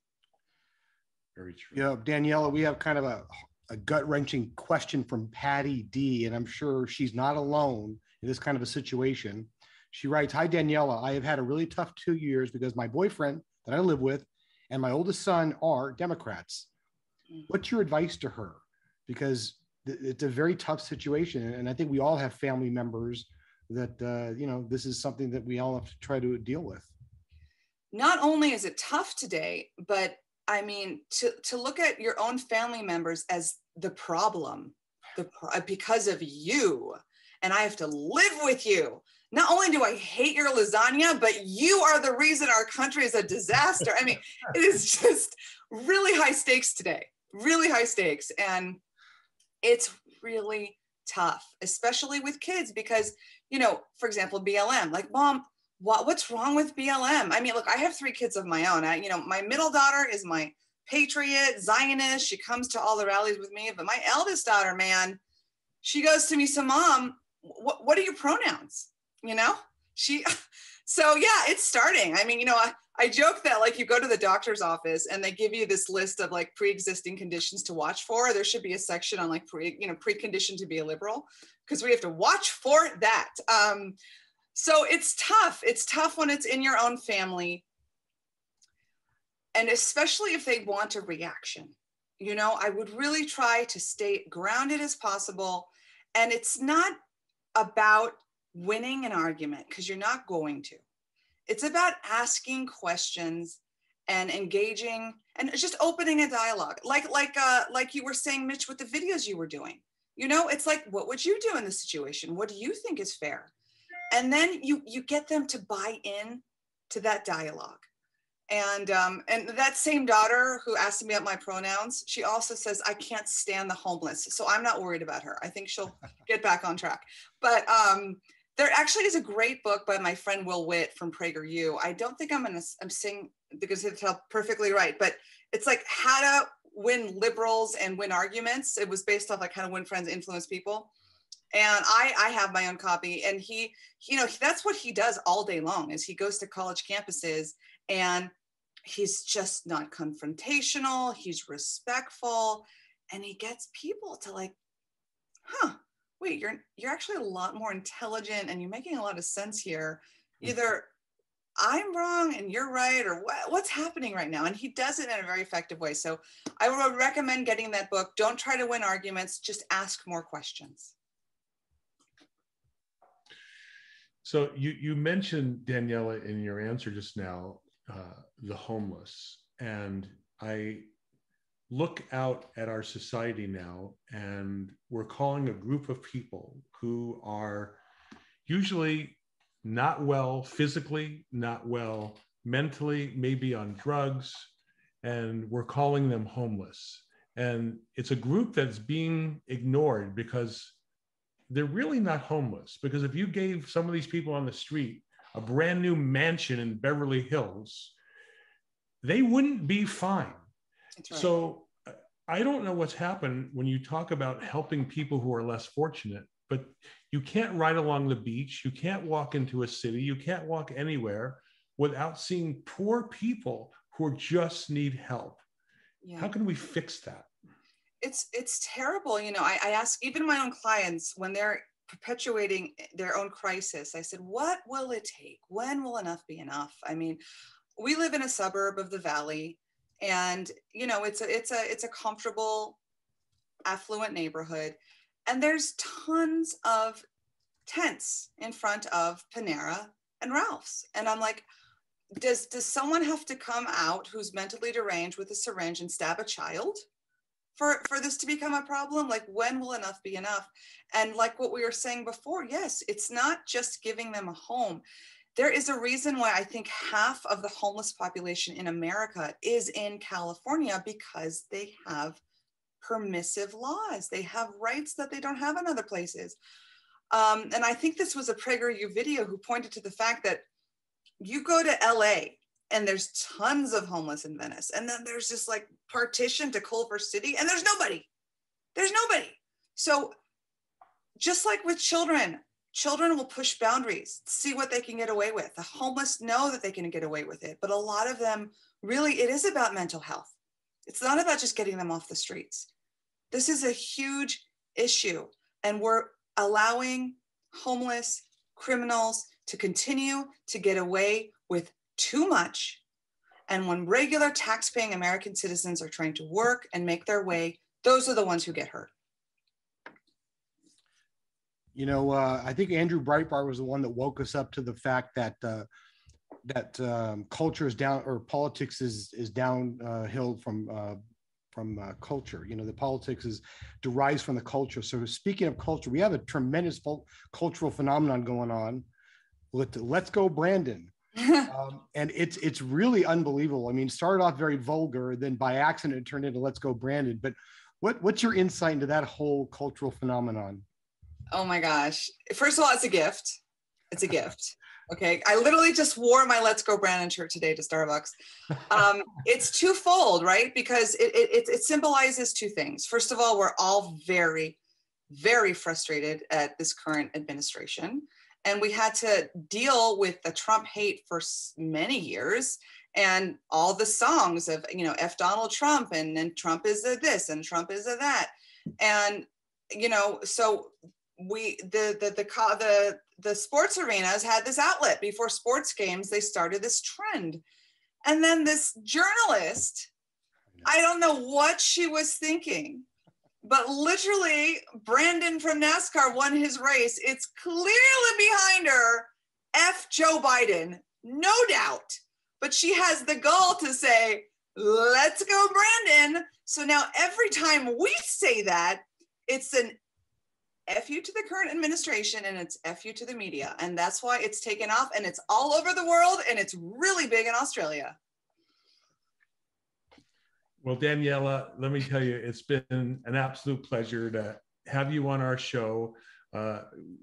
Very true. You know, Daniella, we have kind of a, a gut wrenching question from Patty D, and I'm sure she's not alone in this kind of a situation. She writes Hi, Daniella. I have had a really tough two years because my boyfriend that I live with and my oldest son are Democrats. What's your advice to her? Because it's a very tough situation. And I think we all have family members that, uh, you know, this is something that we all have to try to deal with. Not only is it tough today, but I mean, to, to look at your own family members as the problem, the uh, because of you, and I have to live with you not only do I hate your lasagna, but you are the reason our country is a disaster. I mean, *laughs* it is just really high stakes today, really high stakes. And it's really tough, especially with kids, because, you know, for example, BLM, like, mom, what, what's wrong with BLM? I mean, look, I have three kids of my own. I, you know, my middle daughter is my patriot, Zionist. She comes to all the rallies with me. But my eldest daughter, man, she goes to me, so mom, what, what are your pronouns? you know she *laughs* so yeah it's starting i mean you know I, I joke that like you go to the doctor's office and they give you this list of like pre-existing conditions to watch for there should be a section on like pre you know precondition to be a liberal because we have to watch for that um, so it's tough it's tough when it's in your own family and especially if they want a reaction you know i would really try to stay grounded as possible and it's not about winning an argument because you're not going to. It's about asking questions and engaging and just opening a dialogue. Like like uh like you were saying Mitch with the videos you were doing. You know, it's like what would you do in this situation? What do you think is fair? And then you you get them to buy in to that dialogue. And um, and that same daughter who asked me about my pronouns, she also says I can't stand the homeless, so I'm not worried about her. I think she'll *laughs* get back on track. But um, there actually is a great book by my friend Will Witt from PragerU. I don't think I'm gonna I'm saying because it's perfectly right, but it's like how to win liberals and win arguments. It was based off like how to win friends, influence people. And I I have my own copy, and he you know that's what he does all day long is he goes to college campuses and he's just not confrontational. He's respectful, and he gets people to like, huh wait, you're you're actually a lot more intelligent and you're making a lot of sense here. Mm. Either I'm wrong and you're right, or what, what's happening right now? And he does it in a very effective way. So I would recommend getting that book. Don't try to win arguments, just ask more questions. So you you mentioned Daniella in your answer just now, uh, the homeless, and I look out at our society now and we're calling a group of people who are usually not well physically, not well mentally, maybe on drugs, and we're calling them homeless. And it's a group that's being ignored because they're really not homeless. Because if you gave some of these people on the street a brand new mansion in Beverly Hills, they wouldn't be fine Right. So uh, I don't know what's happened when you talk about helping people who are less fortunate, but you can't ride along the beach, you can't walk into a city, you can't walk anywhere without seeing poor people who just need help. Yeah. How can we fix that? It's it's terrible. You know, I, I ask even my own clients when they're perpetuating their own crisis, I said, what will it take? When will enough be enough? I mean, we live in a suburb of the valley and you know it's a it's a it's a comfortable affluent neighborhood and there's tons of tents in front of panera and ralph's and i'm like does does someone have to come out who's mentally deranged with a syringe and stab a child for for this to become a problem like when will enough be enough and like what we were saying before yes it's not just giving them a home there is a reason why I think half of the homeless population in America is in California because they have permissive laws. They have rights that they don't have in other places. Um, and I think this was a PragerU video who pointed to the fact that you go to LA and there's tons of homeless in Venice. And then there's just like partition to Culver City and there's nobody. There's nobody. So just like with children, children will push boundaries, see what they can get away with. The homeless know that they can get away with it, but a lot of them really, it is about mental health. It's not about just getting them off the streets. This is a huge issue, and we're allowing homeless criminals to continue to get away with too much. And when regular tax-paying American citizens are trying to work and make their way, those are the ones who get hurt. You know, uh, I think Andrew Breitbart was the one that woke us up to the fact that uh, that um, culture is down or politics is is downhill from uh, from uh, culture. You know, the politics is derives from the culture. So speaking of culture, we have a tremendous cultural phenomenon going on. Let, let's go, Brandon. *laughs* um, and it's it's really unbelievable. I mean, started off very vulgar, then by accident it turned into "Let's Go, Brandon." But what what's your insight into that whole cultural phenomenon? Oh my gosh! First of all, it's a gift. It's a gift. Okay, I literally just wore my "Let's Go Brandon" shirt today to Starbucks. Um, *laughs* it's twofold, right? Because it, it it symbolizes two things. First of all, we're all very, very frustrated at this current administration and we had to deal with the Trump hate for many years and all the songs of you know F Donald Trump and and Trump is a this and Trump is a that. And you know so we the the the the the sports arenas had this outlet. Before sports games they started this trend. And then this journalist I don't know what she was thinking but literally Brandon from NASCAR won his race. It's clearly behind her. F Joe Biden, no doubt. But she has the gall to say, let's go, Brandon. So now every time we say that, it's an F you to the current administration and it's F you to the media. And that's why it's taken off and it's all over the world and it's really big in Australia. Well, Daniella, let me tell you, it's been an absolute pleasure to have you on our show. Uh,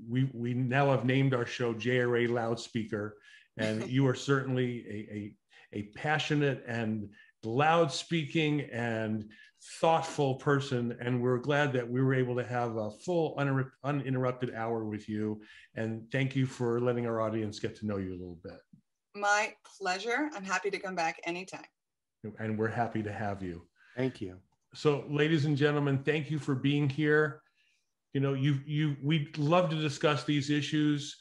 we, we now have named our show JRA Loudspeaker, and *laughs* you are certainly a, a, a passionate and loud speaking and thoughtful person. And we're glad that we were able to have a full uninter- uninterrupted hour with you. And thank you for letting our audience get to know you a little bit. My pleasure. I'm happy to come back anytime and we're happy to have you. Thank you. So, ladies and gentlemen, thank you for being here. You know, you you we'd love to discuss these issues.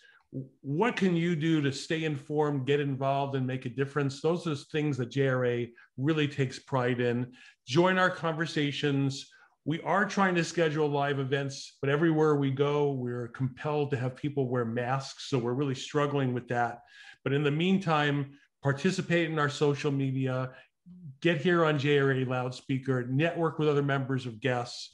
What can you do to stay informed, get involved, and make a difference? Those are things that JRA really takes pride in. Join our conversations. We are trying to schedule live events, but everywhere we go, we're compelled to have people wear masks. So we're really struggling with that. But in the meantime, participate in our social media, get here on JRA loudspeaker, network with other members of guests,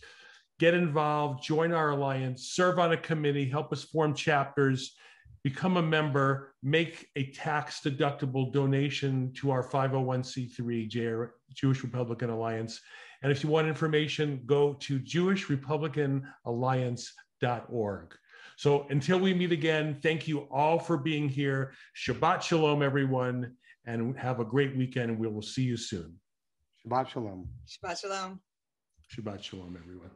get involved, join our alliance, serve on a committee, help us form chapters, become a member, make a tax deductible donation to our 501c3 JR, Jewish Republican Alliance. And if you want information, go to jewishrepublicanalliance.org. So until we meet again, thank you all for being here. Shabbat Shalom, everyone and have a great weekend. And we will see you soon. Shabbat Shalom. Shabbat Shalom. Shabbat Shalom, everyone.